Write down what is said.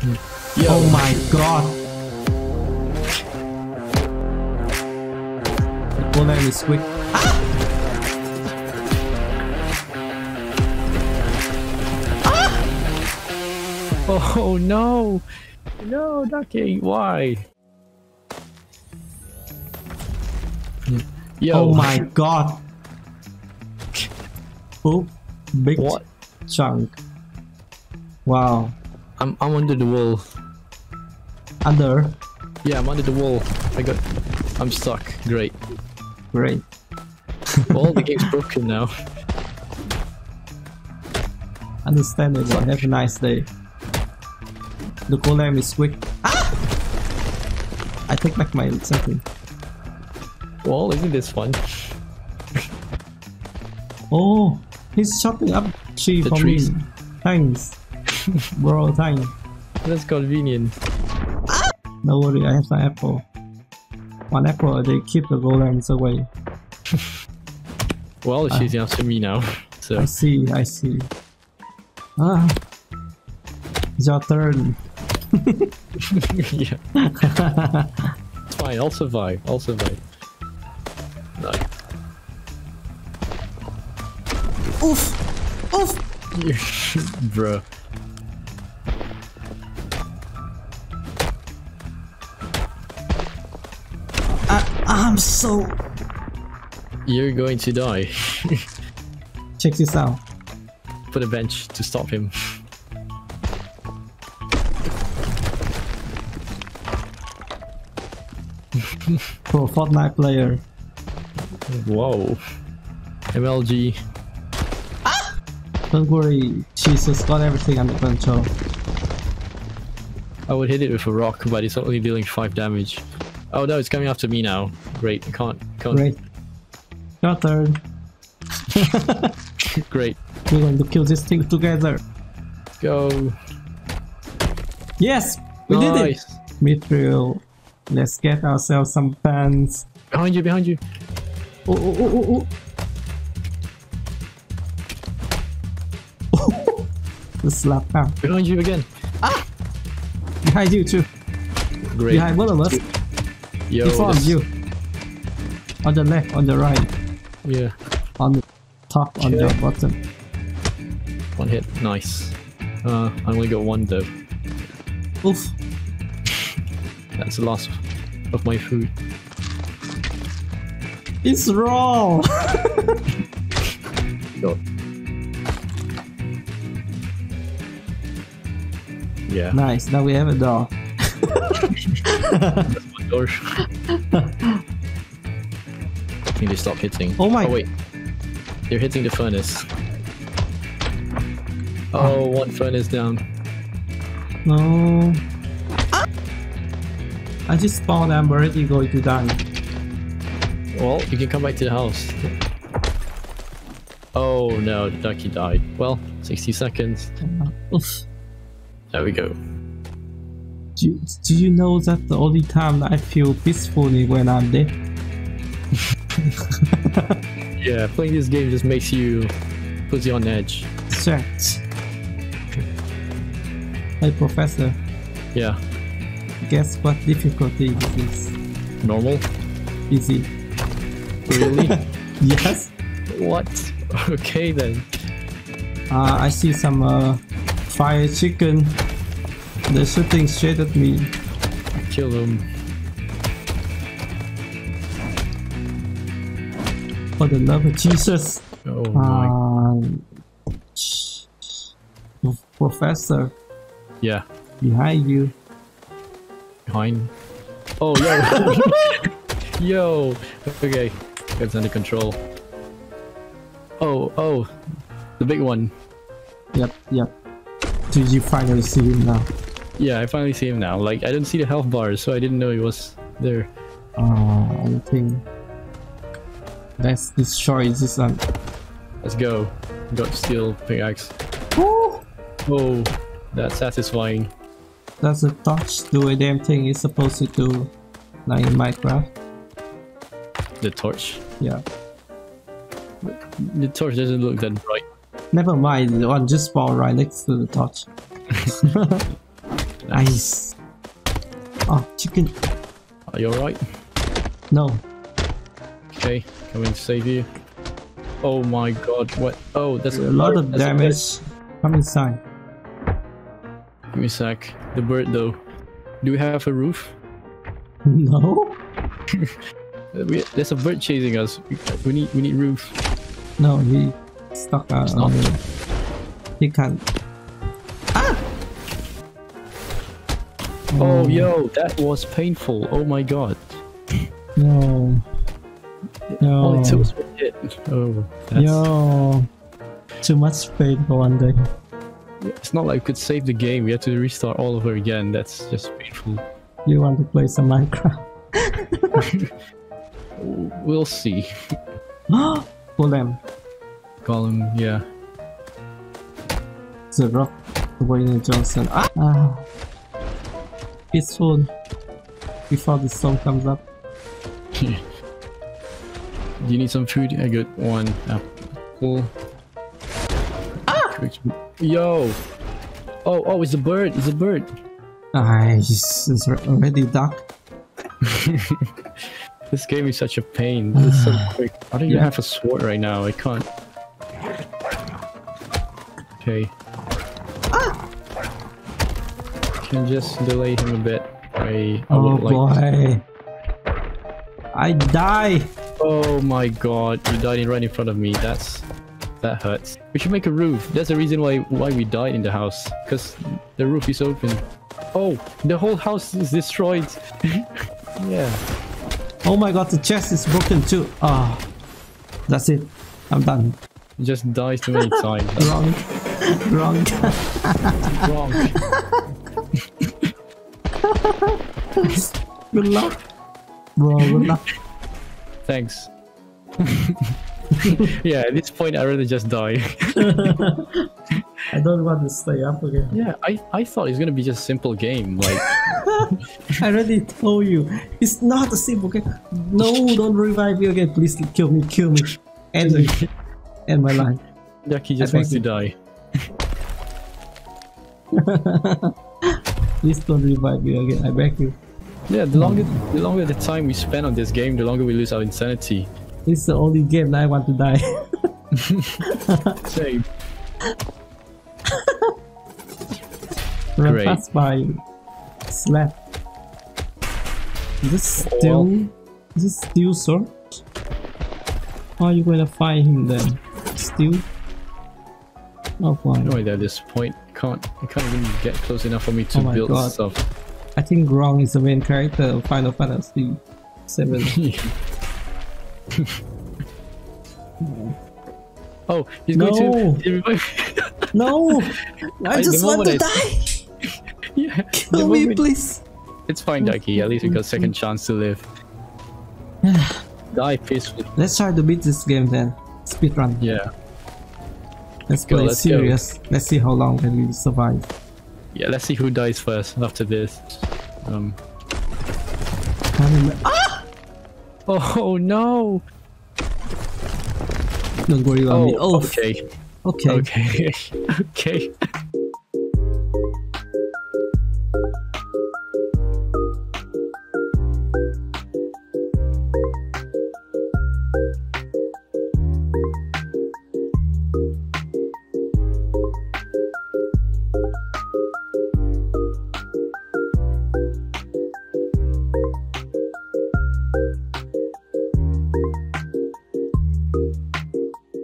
Yo. Oh my god! The golem is quick. Ah! Ah! Oh no! No, Ducky, why? Yo. Oh my god! Oh, big What? chunk. Wow. I'm I'm under the wall. Under. Yeah, I'm under the wall. I got. I'm stuck. Great. Great. Well, the game's broken now. Understandable. Have a nice day. The golem is quick. Ah! I take back my something. Well, isn't this fun? Oh, he's chopping up tree The for trees. me. Thanks. Bro, thanks. That's convenient. No worry, I have some apple. One apple, they keep the golems away. Well, she's chasing after me now. So I see, I see. Ah. It's your turn. yeah. it's fine. I'll survive. I'll survive. No. Oof! Oof! Bruh. I'm so. You're going to die. Check this out. Put a bench to stop him. Pro Fortnite player. Whoa. MLG. Ah! Don't worry, Jesus got everything under control. I would hit it with a rock, but it's only dealing 5 damage. Oh no, it's coming after me now. Great. I can't. can't. Great. Your turn. Great. We're going to kill this thing together. Go. Yes! We did it! nice. Mithril. Let's get ourselves some pants. Behind you, behind you. Oh, oh, oh, oh, oh. the slap down. Behind you again. Ah! Behind you too. Great. Behind both of us. Yo, In front of you. On the left, on the right, Yeah. on the top, on the bottom. One hit. Nice. Uh, I only got one though. Oof. That's the last of my food. It's raw! Go. Yeah. nice, now we have a door. My door. Need to stop hitting. Oh my- Oh wait. They're hitting the furnace. Oh, one furnace down. No. I just spawned, I'm already going to die. Well, you can come back to the house. Oh no, Ducky died. Well, 60 seconds. There we go. Do you, do you know that the only time that I feel peacefully when I'm dead? Yeah, playing this game just makes you puts you on edge. Chat. Hey professor, Yeah, guess what difficulty this is? normal. Easy. Really? Yes? what? Okay then. Uh, I see some uh, fire chicken. They're shooting straight at me. Kill them. For the love of Jesus. Oh my. Um, professor, Yeah, behind you. behind. Oh yo. yo. Okay, it's under control. Oh oh, the big one. Yep, yep. Did you finally see him now? Yeah, I finally see him now. Like I didn't see the health bars, so I didn't know he was there. Uh, I think let's destroy this one. Let's go. Got steel pickaxe. Woo! Oh, that's satisfying. That's a torch do a damn thing it's supposed to do, like in Minecraft. The torch. Yeah. The torch doesn't look that bright. Never mind, the one just spawned right next to the torch. Nice. Oh, chicken. Are you alright? No. Okay, coming to save you. Oh my god, what? Oh, that's A lot of that's damage. Come inside. Give me a sec. The bird though. Do we have a roof? No? Uh, We, there's a bird chasing us. We, need we need roof. No, he stuck out not. the... He can't. Oh yo, that was painful. Oh my god. No. No. it took was hit. Oh, that's, Yo. Too much pain for one day. it's not like we could save the game. We have to restart all over again. That's just painful. You want to play some Minecraft? We'll see. Golem. Column, yeah. The Rock. Dwayne Johnson. Ah! ah. Peaceful. Before the storm comes up. Do you need some food? I got one apple. Ah! Yo! Oh, oh, it's a bird. It's a bird. Nice. It's already dark. This game is such a pain. It's so quick. I don't even Yeah. have a sword right now. I can't. Okay. Can just delay him a bit. I, I Oh would like. boy. I die. Oh my god! You died right in front of me. That's that hurts. We should make a roof. That's the reason why why we died in the house. Cause the roof is open. Oh, the whole house is destroyed. yeah. Oh my god, the chest is broken too. Ah. That's it. I'm done. It just dies too many times. Wrong. Wrong. Wrong. Good luck. Bro, good luck. Thanks. yeah, at this point, I rather just die. I don't want to stay up again. yeah, I, I thought it's gonna be just a simple game. Like, I already told you. It's not a simple game. No, don't revive me again. Please kill me, kill me. End me. End my life. Jackie just I wants to think die. Please don't revive me again. I beg you. Yeah, the longer the longer the time we spend on this game, the longer we lose our insanity. This is the only game that I want to die. Same. Run Great. past by slap. Is this oh. still is this still sword? How are you gonna fight him then? Still? Oh boy. No idea at this point. Can't I can't even get close enough for me to Oh build God. stuff. I think Gronk is the main character of Final Fantasy 7. oh, he's No. going to. he no! I the just want to I- die! yeah, the Kill me, moment- please! It's fine, Ducky. At least we got second chance to live. Die peacefully. Let's try to beat this game then. Speedrun. Yeah. Let's go, play let's go. Let's see how long can we survive. Yeah, let's see who dies first after this. Um. Ah! Oh no! Don't worry about Oh, me. Oh, okay. okay. Okay. okay.